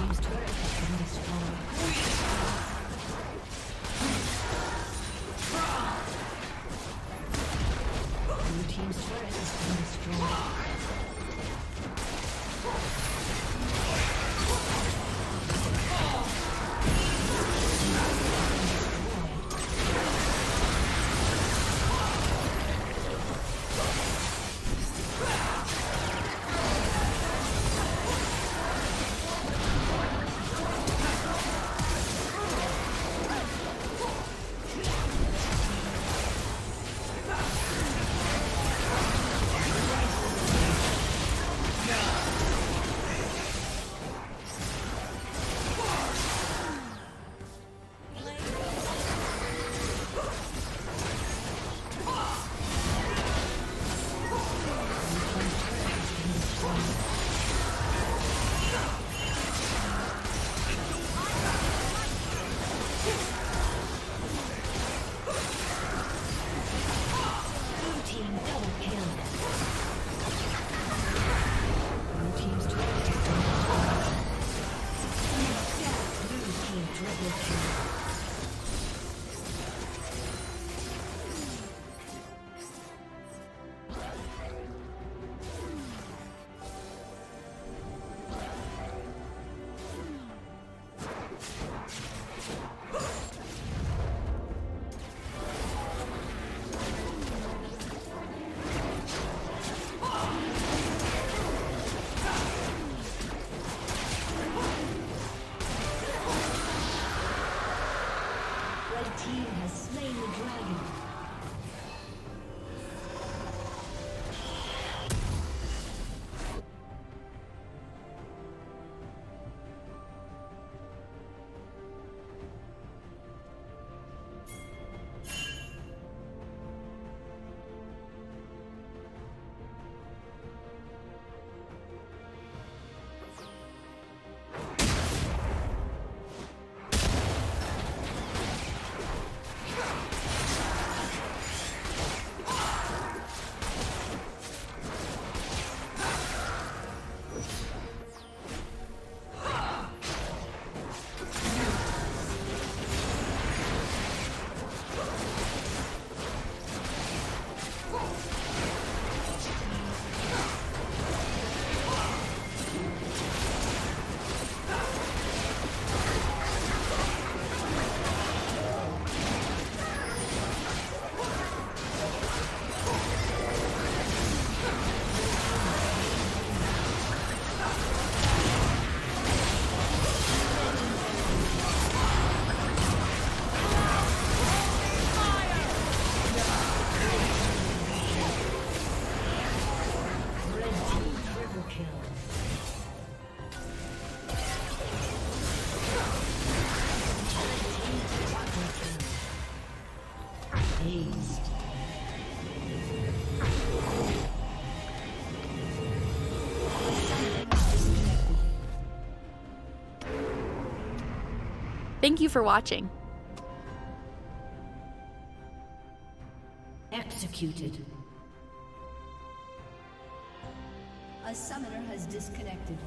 team's turret Thank you for watching. Executed. A summoner has disconnected.